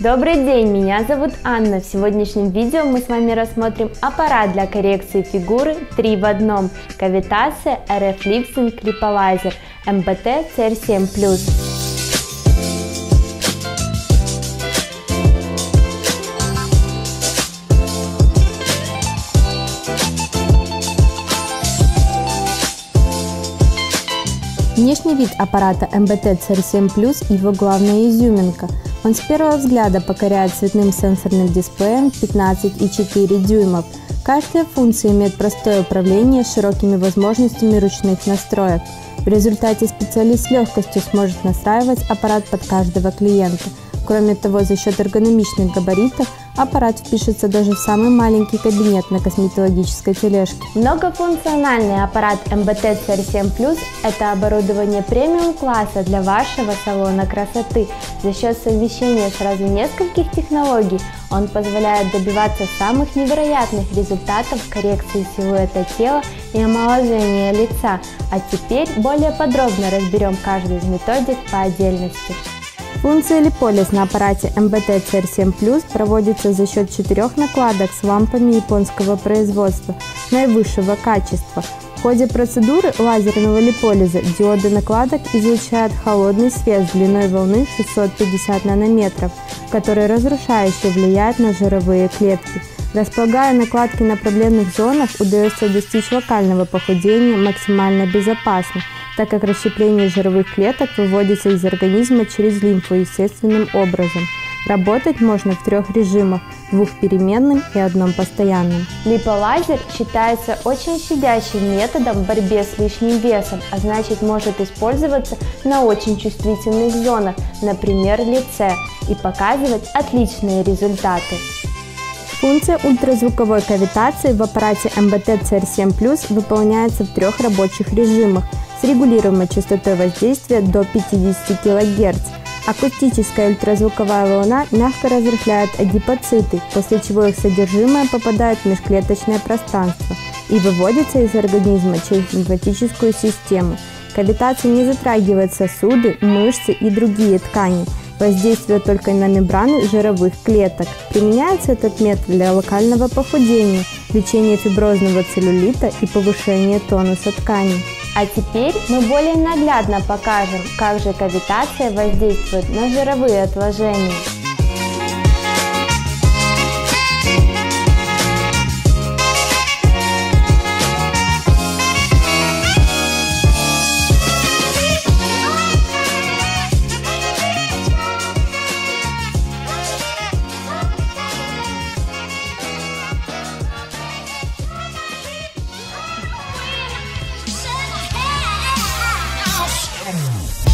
Добрый день, меня зовут Анна. В сегодняшнем видео мы с вами рассмотрим аппарат для коррекции фигуры 3 в одном Кавитация RF Lifting Lipolizer MBT CR7+. Внешний вид аппарата MBT CR7 Plus – его главная изюминка. Он с первого взгляда покоряет цветным сенсорным дисплеем 15,4 дюймов. Каждая функция имеет простое управление с широкими возможностями ручных настроек. В результате специалист с легкостью сможет настраивать аппарат под каждого клиента. Кроме того, за счет эргономичных габаритов аппарат впишется даже в самый маленький кабинет на косметологической тележке. Многофункциональный аппарат MBT CR7 Plus – это оборудование премиум-класса для вашего салона красоты. За счет совмещения сразу нескольких технологий он позволяет добиваться самых невероятных результатов коррекции силуэта тела и омоложения лица. А теперь более подробно разберем каждую из методик по отдельности. Функция липолиз на аппарате MBT CR7 Plus проводится за счет четырех накладок с лампами японского производства наивысшего качества. В ходе процедуры лазерного липолиза диоды накладок излучают холодный свет с длиной волны 650 нанометров, который разрушающе влияет на жировые клетки. Располагая накладки на проблемных зонах, удается достичь локального похудения максимально безопасно – так как расщепление жировых клеток выводится из организма через лимфу естественным образом. Работать можно в трех режимах – двух переменным и одном постоянном. Липолазер считается очень щадящим методом в борьбе с лишним весом, а значит может использоваться на очень чувствительных зонах, например, лице, и показывать отличные результаты. Функция ультразвуковой кавитации в аппарате MBT CR7 Plus выполняется в трех рабочих режимах – с регулируемой частотой воздействия до 50 кГц. Акустическая ультразвуковая волна мягко разрыхляет адипоциты, после чего их содержимое попадает в межклеточное пространство и выводится из организма через лимфатическую систему. Кавитация не затрагивает сосуды, мышцы и другие ткани, воздействует только на мембраны жировых клеток. Применяется этот метод для локального похудения, лечения фиброзного целлюлита и повышения тонуса тканей. А теперь мы более наглядно покажем, как же кавитация воздействует на жировые отложения. Bang.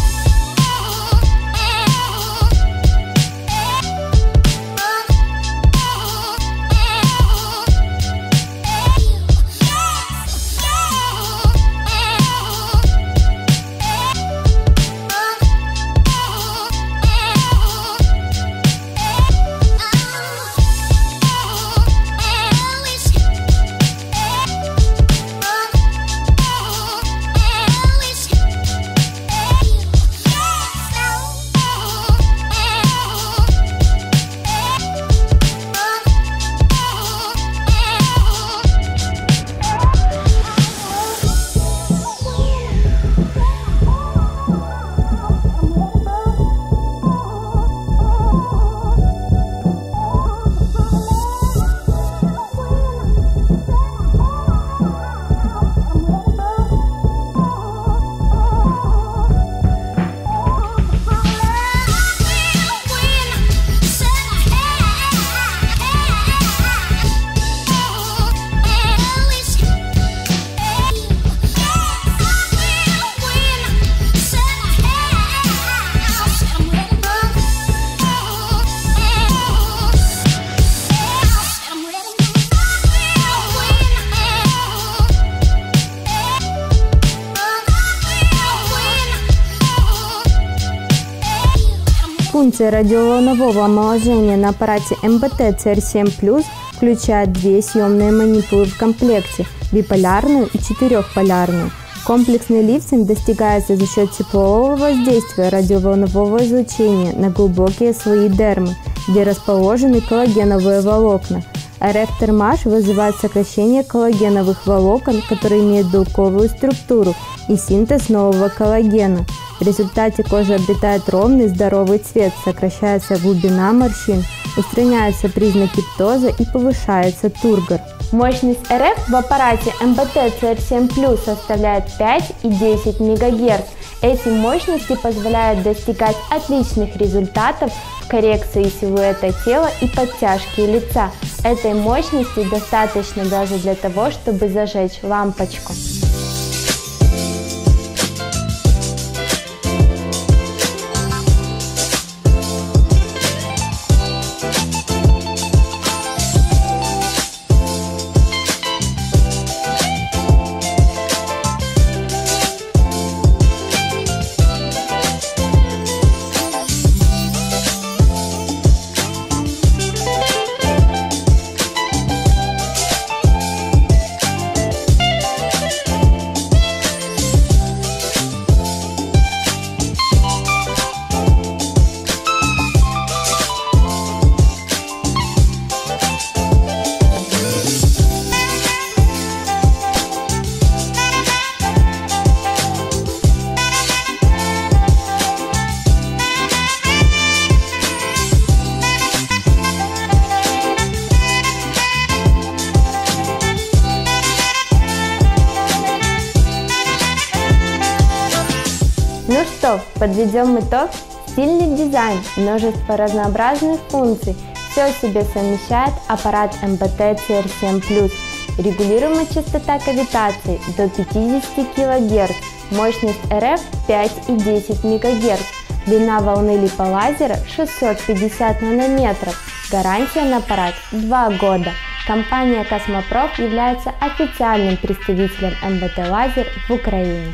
Функции радиоволнового омоложения на аппарате МБТ CR7 включает две съемные манипулы в комплекте – биполярную и четырехполярную. Комплексный лифтинг достигается за счет теплового воздействия радиоволнового излучения на глубокие слои дермы. где расположены коллагеновые волокна. РФ Термаш вызывает сокращение коллагеновых волокон, которые имеют белковую структуру и синтез нового коллагена. В результате кожа обретает ровный здоровый цвет, сокращается глубина морщин, устраняются признаки птоза и повышается тургор. Мощность РФ в аппарате МБТ CR7 Plus составляет 5 и 10 МГц. Эти мощности позволяют достигать отличных результатов в коррекции силуэта тела и подтяжки лица. Этой мощности достаточно даже для того, чтобы зажечь лампочку. Что, подведем итог. Стильный дизайн, множество разнообразных функций. Все себе совмещает аппарат MBT CR7+. Регулируемая частота кавитации до 50 кГц, мощность RF 5 и 10 МГц, длина волны липолазера 650 нанометров, гарантия на аппарат 2 года. Компания Космопроф является официальным представителем MBT Laser в Украине.